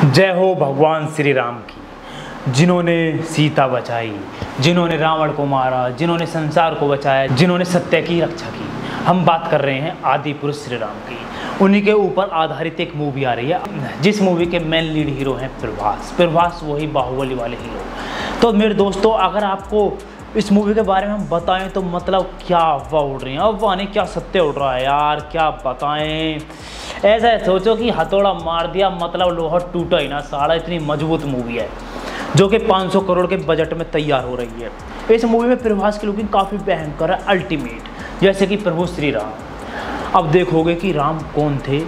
जय हो भगवान श्री राम की। जिन्होंने सीता बचाई, जिन्होंने रावण को मारा, जिन्होंने संसार को बचाया, जिन्होंने सत्य की रक्षा की, हम बात कर रहे हैं आदि पुरुष श्री राम की। उन्हीं के ऊपर आधारित एक मूवी आ रही है। जिस मूवी के मेन लीड हीरो हैं प्रभास। प्रभास वही बाहुबली वाले हीरो तो मेरे दोस्तों, अगर आपको इस मूवी के बारे में हम बताएँ तो मतलब क्या अफवाह उड़ रही है? अफवाह नहीं क्या सत्य उड़ रहा है यार? क्या बताएँ? ऐसा सोचो कि हथौड़ा मार दिया मतलब लोहा टूटा ही ना साड़ा इतनी मज़बूत मूवी है, जो कि 500 करोड़ के बजट में तैयार हो रही है। इस मूवी में प्रभास की लुकिंग काफ़ी भयंकर है अल्टीमेट जैसे कि प्रभु श्री राम अब देखोगे कि राम कौन थे?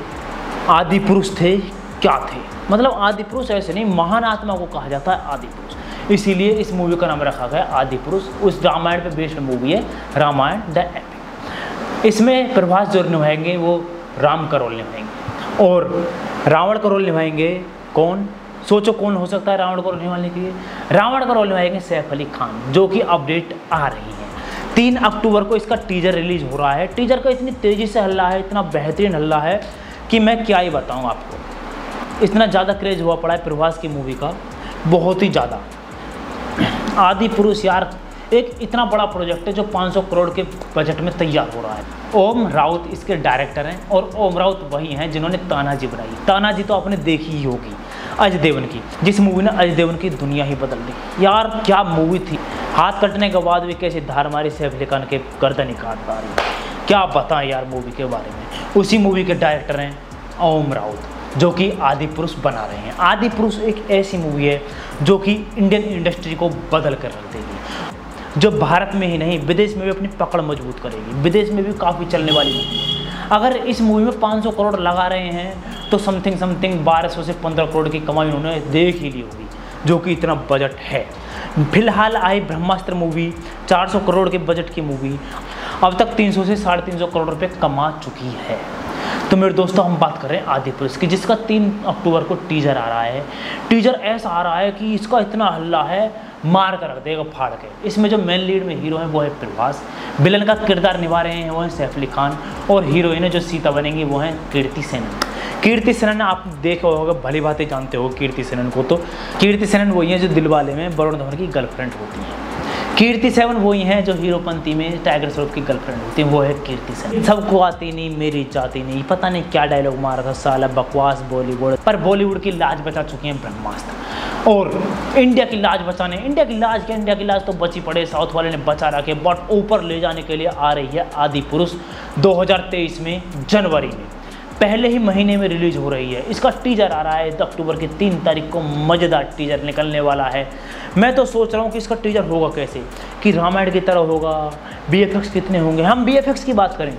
आदि पुरुष थे? क्या थे? मतलब आदि पुरुष ऐसे नहीं, महान आत्मा को कहा जाता है आदि पुरुष। इसीलिए इस मूवी का नाम रखा गया आदि पुरुष। उस रामायण पे बेस्ड मूवी है, रामायण द एपिक इसमें प्रभास जो निभाएँगे वो राम का रोल निभाएँगे। और रावण का रोल निभाएँगे कौन? सोचो कौन हो सकता है रावण का रोल निभाने के लिए। रावण का रोल निभाएँगे सैफ अली खान, जो कि अपडेट आ रही है। तीन अक्टूबर को इसका टीजर रिलीज़ हो रहा है। टीजर का इतनी तेज़ी से हल्ला है, इतना बेहतरीन हल्ला है कि मैं क्या ही बताऊँ आपको। इतना ज़्यादा क्रेज हुआ पड़ा है प्रभास की मूवी का, बहुत ही ज़्यादा। आदि पुरुष यार एक इतना बड़ा प्रोजेक्ट है जो 500 करोड़ के बजट में तैयार हो रहा है। ओम राउत इसके डायरेक्टर हैं और ओम राउत वही हैं जिन्होंने तानाजी बनाई। तानाजी तो आपने देखी ही होगी अजय देवन की। जिस मूवी ने अजय देवन की दुनिया ही बदल दी। यार, क्या मूवी थी? हाथ कटने के बाद भी कैसे धार मारी सैफ अली खान के गर्दन ही काट पा रही क्या बताएँ यार मूवी के बारे में? उसी मूवी के डायरेक्टर हैं ओम राउत, जो कि आदि पुरुष बना रहे हैं। आदि पुरुष एक ऐसी मूवी है जो कि इंडियन इंडस्ट्री को बदल कर रख देगी। जो भारत में ही नहीं, विदेश में भी अपनी पकड़ मज़बूत करेगी। विदेश में भी काफ़ी चलने वाली मूवी अगर इस मूवी में 500 करोड़ लगा रहे हैं तो समथिंग समथिंग 1200 से 15 करोड़ की कमाई उन्होंने देख ही ली होगी, जो कि इतना बजट है। फ़िलहाल आई ब्रह्मास्त्र मूवी 400 करोड़ के बजट की मूवी, अब तक 300 से साढ़े तीन करोड़ रुपए कमा चुकी है। तो मेरे दोस्तों, हम बात कर रहे हैं आदि पुरुष की, जिसका तीन अक्टूबर को टीजर आ रहा है। टीजर ऐसा आ रहा है कि इसका इतना हल्ला है मार कर रख देगा, फाड़ के। इसमें जो मेन लीड में हीरो हैं, वो है प्रभास। विलन का किरदार निभा रहे हैं, वो हैं सैफ अली खान। और हीरोइन जो सीता बनेंगी, वो हैं कीर्ति सेनन। कीर्ति सेनन, आप देखे होगा, भली बातें जानते हो कीर्ति सेनन को तो। कीर्ति सेनन वही है जो दिलवाले में वरुण धवन की गर्लफ्रेंड होती है। कीर्ति सेवन वही हैं जो हीरोपंती में टाइगर श्रॉफ की गर्लफ्रेंड होती है, वो है कीर्ति सेवन सबको आती नहीं, मेरी जाती नहीं। पता नहीं क्या डायलॉग मारा था, साला बकवास बॉलीवुड पर बॉलीवुड की लाज बचा चुके हैं ब्रह्मास्त्र। और इंडिया की लाज बचाने। इंडिया की लाज क्या? इंडिया की लाज तो बची पड़े, साउथ वाले ने बचा रखे बट ऊपर ले जाने के लिए आ रही है आदि पुरुष 2023 में, जनवरी में। पहले ही महीने में रिलीज़ हो रही है। इसका टीजर आ रहा है अक्टूबर की तीन तारीख को मज़ेदार टीजर निकलने वाला है। मैं तो सोच रहा हूँ कि इसका टीजर होगा कैसे? कि रामायण की तरह होगा बीएफएक्स कितने होंगे? हम बीएफएक्स की बात करें।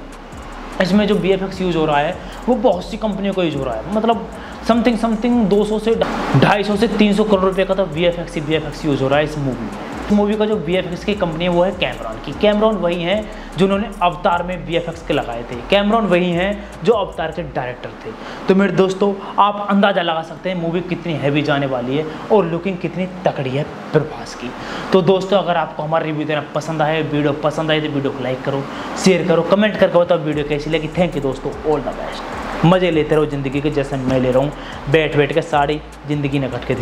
इसमें जो बी यूज़ हो रहा है, वो बहुत सी कंपनियों का यूज़ हो रहा है। मतलब समथिंग समथिंग 200 से 250 से 300 करोड़ रुपए का तो बी एफ़ यूज़ हो रहा है इस मूवी में। मूवी का जो वी की कंपनी है, वो है कैमरॉन की। कैमरॉन वही हैं जिन्होंने अवतार में वी के लगाए थे। कैमरॉन वही हैं जो अवतार के डायरेक्टर थे। तो मेरे दोस्तों, आप अंदाज़ा लगा सकते हैं मूवी कितनी हैवी जाने वाली है और लुकिंग कितनी तकड़ी है प्रभास की। तो दोस्तों, अगर आपको हमारा रिव्यू देना पसंद आए वीडियो पसंद आए तो वीडियो को लाइक करो शेयर करो कमेंट करके बताओ वीडियो कैसी लगी। थैंक यू दोस्तों ऑल द बेस्ट मज़े लेते रहो ज़िंदगी के जैसे मैं ले रहा हूँ। बैठ बैठ के सारी ज़िंदगी न कट के